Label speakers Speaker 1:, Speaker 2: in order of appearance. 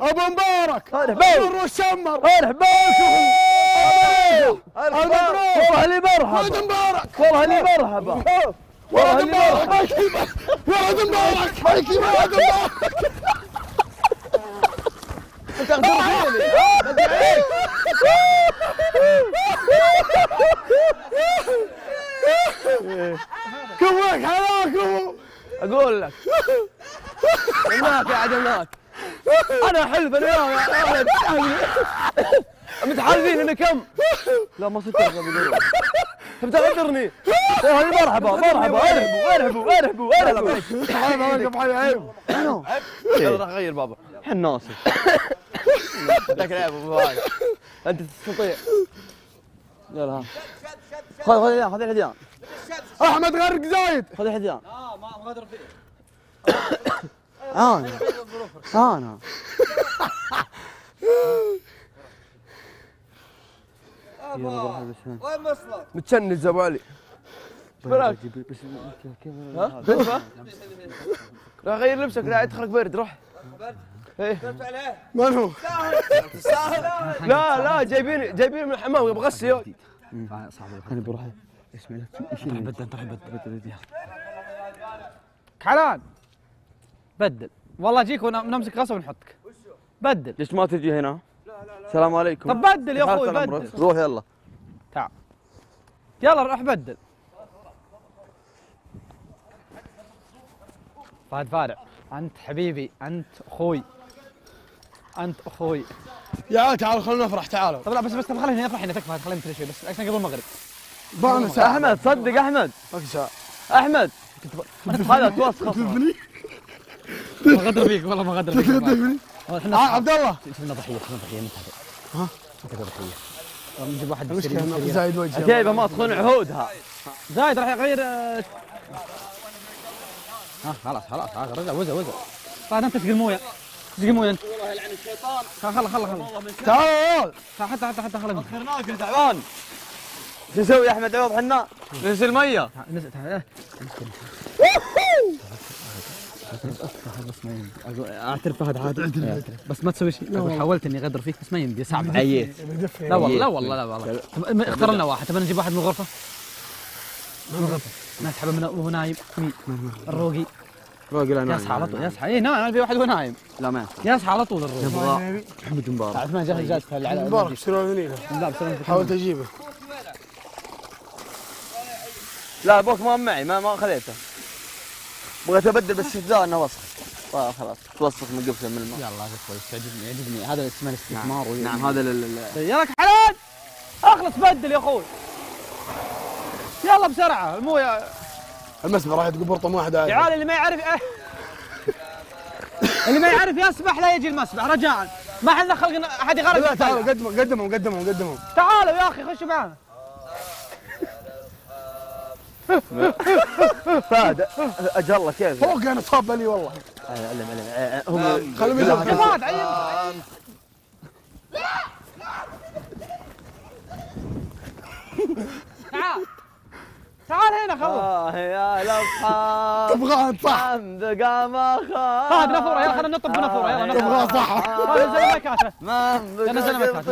Speaker 1: ابو مبارك
Speaker 2: هلا بو
Speaker 1: نور الشمر
Speaker 2: هلا بو والله لي مرحبا
Speaker 1: ولد مبارك
Speaker 2: والله لي مرحبا
Speaker 1: ولد مبارك ولد مبارك ولد مبارك
Speaker 2: فيني أقول لك. هناك يا عاد هناك. أنا حلف أنا وياه متحالفين هنا كم؟ لا ما صرت تبي تغدرني؟ والله مرحبا مرحبا. ارهبوا ارهبوا ارهبوا ارهبوا
Speaker 1: عيب عيب
Speaker 2: يلا راح اغير بابا. حناصي لكن يا أبو فهد أنت تستطيع. يلا ها. خذ خذ الحذيان خذ الحذيان
Speaker 1: أحمد غرق زايد.
Speaker 2: خذ الحذيان
Speaker 3: آه ما غدر فيه
Speaker 2: أنا أنا
Speaker 3: وين مصلك؟
Speaker 2: متشنج إيش براك؟ ها؟ راح اغير لبسك لا يدخلك برد روح إيه
Speaker 3: عليه
Speaker 1: من هو؟
Speaker 2: لا لا جايبين جايبين من الحمام يبغى غسل
Speaker 4: أنا بروح اسمع لك شيل بدل تروح بدل
Speaker 3: كحلان بدل. والله اجيك ونمسك غصب ونحطك. بدل.
Speaker 2: ليش ما تجي هنا؟ السلام عليكم.
Speaker 3: طب بدل يا أخوي
Speaker 2: تعال
Speaker 3: بدل.
Speaker 2: روح يلا.
Speaker 3: تعال. يلا روح بدل. فهد فارع أنت حبيبي أنت أخوي. أنت أخوي.
Speaker 1: يا تعالوا خلونا نفرح تعالوا.
Speaker 3: طب لا بس بس طب خليني افرح هنا تكفى خليني شوي بس عشان قبل المغرب.
Speaker 2: أحمد صدق أحمد.
Speaker 1: ماكو ساعة
Speaker 2: احمد هذا توسخ
Speaker 1: تذبني
Speaker 3: ما غدر فيك والله ما غدر فيك.
Speaker 1: تذبني
Speaker 3: إحنا
Speaker 1: آه، عبد الله.
Speaker 3: شفنا ضحية شفنا ضحية نتابع ها؟ انت ضحية. نجيب واحد
Speaker 1: زايد وجهه.
Speaker 2: عتيبه ما تخون عهودها
Speaker 3: زايد راح يغير آه، ها خلاص خلاص هذا رجع وزع وزع. بعد انت تسقي الموية. تسقي الموية انت. والله يلعن الشيطان خلا خلا خلا
Speaker 1: تعال
Speaker 3: حتى حتى حتى خلا
Speaker 2: أخرناك تعبان شو نسوي يا أحمد؟ عوض حنا؟ ننزل الميه
Speaker 3: نزل تعال ما اعترف فهد عادي بس ما تسوي شيء. حاولت إني اغدر فيك بس ما يمدي. صعب.
Speaker 2: عييت
Speaker 3: لا والله لا والله لا والله. اختار لنا واحد. تبي نجيب واحد من الغرفة. من الغرفة. نسحبه من وهو نايم. مين؟ الروقي.
Speaker 2: روقي لا
Speaker 3: يصحى على طول. يصحى اي نعم في واحد وهو نايم.
Speaker 2: لا ما
Speaker 3: يصحى على طول الروقي.
Speaker 2: محمد مبارك
Speaker 3: عثمان جهز جالس على
Speaker 1: مبارك هني
Speaker 3: لا
Speaker 1: حاولت أجيبه.
Speaker 2: لا أبوك ما معي ما ما خليته بغيت أبدل بس جاء إنه وسخ. آه، خلاص. توسخ من قبل من الماء.
Speaker 3: يلا هذا كويس. يعجبني يعجبني. هذا اسمه الاستثمار وي-
Speaker 2: نعم هذا لل
Speaker 3: يلا حلال! اخلص بدل يا أخوي. يلا بسرعة. المويه
Speaker 1: المسبح راح تقول برطم واحد
Speaker 3: يا
Speaker 1: عادي
Speaker 3: عيال اللي ما يعرف. اللي ما يعرف يسبح لا يجي المسبح رجاء. ما حد دخل أحد
Speaker 1: لا
Speaker 3: يغرق
Speaker 1: تعالوا قدموا قدموا قدموا قدموا
Speaker 3: تعالوا يا أخي خشوا معنا.
Speaker 2: فهد أجل الله كيف؟
Speaker 1: فوق أنا صاب لي والله.
Speaker 2: علم علم هم
Speaker 1: خلهم
Speaker 3: يا
Speaker 1: يزعلوا
Speaker 3: فهد تعال. تعال هنا خلص
Speaker 2: آه يا الاصحاب
Speaker 1: تبغاه صح
Speaker 2: حمد قام خاف
Speaker 3: فهد نافوره يلا خلينا نطب بنافوره يلا نافوره
Speaker 1: تبغاه صح
Speaker 3: هذا زي ما كاتبه
Speaker 2: ما
Speaker 3: نزلنا مكان